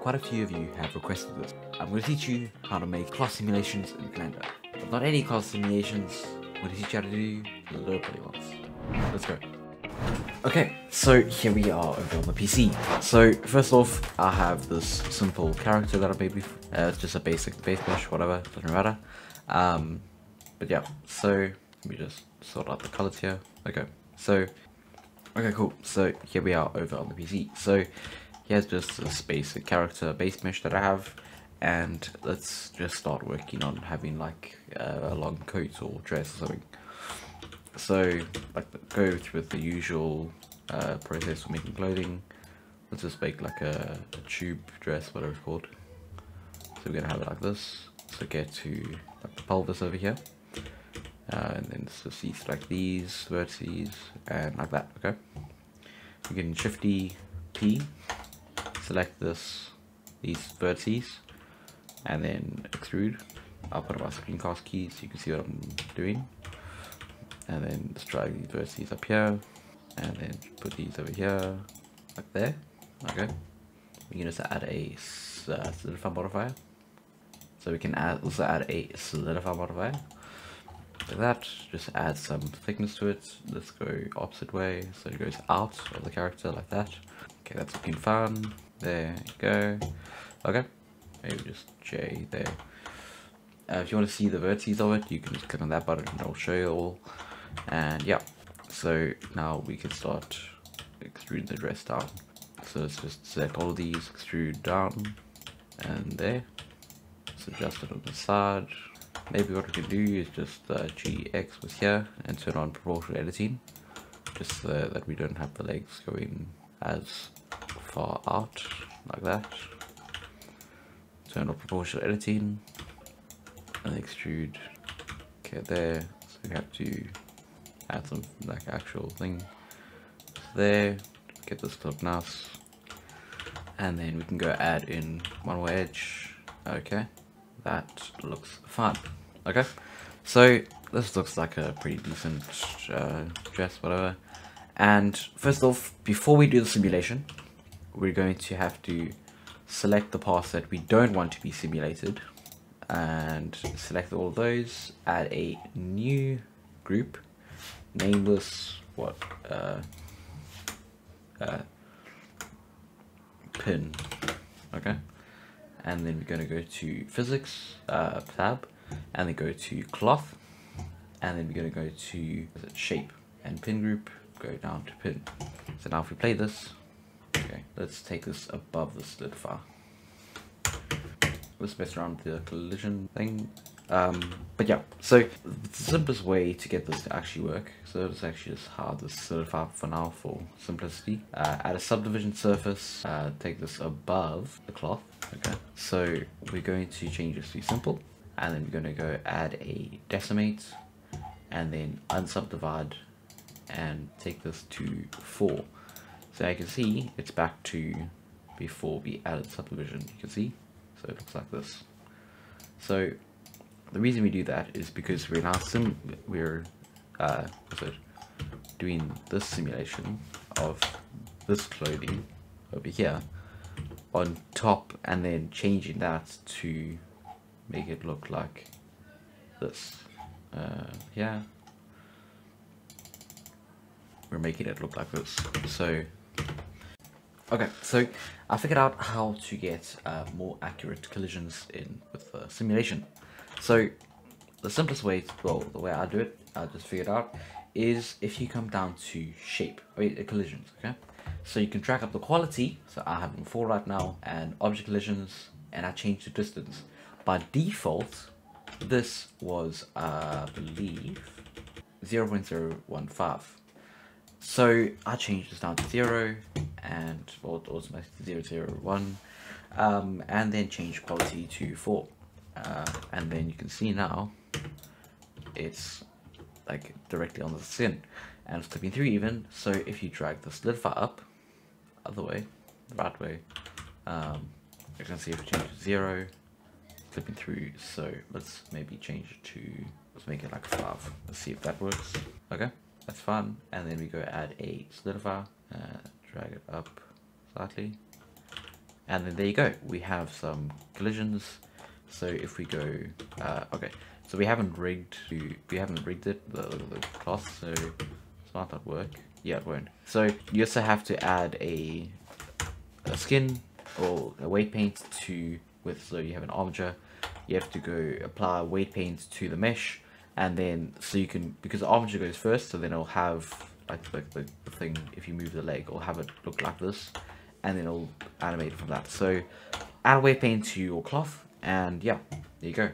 Quite a few of you have requested this. I'm going to teach you how to make cloth simulations in Blender. But not any cloth simulations, I'm going to teach you how to do the low poly ones. Let's go. Okay, so here we are over on the PC. So first off, I have this simple character that I made before. Uh, it's just a basic base mesh, whatever, doesn't matter. Um, but yeah, so let me just sort out the colors here. Okay, so okay, cool. So here we are over on the PC. So here's just this basic character base mesh that I have, and let's just start working on having like uh, a long coat or dress or something. So, like, go through the usual uh, process for making clothing. Let's just make like a, a, tube dress, whatever it's called. So we're gonna have it like this. So get to like the pelvis over here, uh, and then just see like these vertices and like that. Okay. We can Shifty P, select this, these vertices, and then extrude. I'll put up my screencast key so you can see what I'm doing. And then drag these vertices up here and then put these over here like there. Okay. We can just add a uh, solidify modifier. So we can add also add a solidify modifier. Like that just add some thickness to it. Let's go opposite way so it goes out of the character like that. Okay that's looking fun there you go. Okay. Maybe just j there. Uh, if you want to see the vertices of it you can just click on that button and it'll show you all. And yeah. So now we can start extruding the dress down so let's just select all of these extrude down and there. Let's adjust it on the side. Maybe what we can do is just uh, gx with here and turn on proportional editing just so that we don't have the legs going as far out like that. Turn on proportional editing. And extrude okay there. So we have to add some like actual thing. There. Get this to look nice. And then we can go add in one more edge. Okay. That looks fun okay. So this looks like a pretty decent uh, dress whatever. And first off before we do the simulation we're going to have to select the parts that we don't want to be simulated and select all those add a new group nameless what uh, uh, pin okay? And then we're going to go to physics uh, tab and then go to cloth and then we're going to go to shape and pin group go down to pin. So now if we play this let's take this above the solidifier let's mess around with the collision thing um, but yeah, so the simplest way to get this to actually work, so it's actually just hard this solidify for now for simplicity. Uh, add a subdivision surface, uh, take this above the cloth, okay? So we're going to change this to simple, and then we're going to go add a decimate, and then unsubdivide, and take this to 4. So you can see it's back to before we added subdivision, you can see, so it looks like this. So the reason we do that is because we're now sim we're uh, doing this simulation of this clothing over here on top and then changing that to make it look like this. Uh, yeah. We're making it look like this. So okay so I figured out how to get uh, more accurate collisions in with the simulation so the simplest way, to, well, the way I do it, I just figured out, is if you come down to shape, wait, uh, collisions, okay? So you can track up the quality, so I have them four right now, and object collisions, and I change the distance. By default, this was, uh, I believe, 0 0.015. So I changed this down to 0, and, well, automatically 0, 0, 1, um, and then change quality to 4 uh, and then you can see now it's like directly on the skin. And it's clipping through even so if you drag the solidify up other way the right way um, you can see if we change to zero clipping through so let's maybe change it to let's make it like five. Let's see if that works. Okay that's fun and then we go add a solidifier uh, drag it up slightly And then there you go. We have some collisions. So if we go, uh, okay, so we haven't rigged, we haven't rigged it, the, the cloth, so it's not that work. Yeah, it won't. So you also have to add a, a skin or a weight paint to, with, so you have an armature, you have to go apply weight paint to the mesh, and then, so you can, because the armature goes first, so then it'll have, like, the, the, the thing, if you move the leg, it'll have it look like this, and then it'll animate from that. So add a weight paint to your cloth, and yeah, there you go.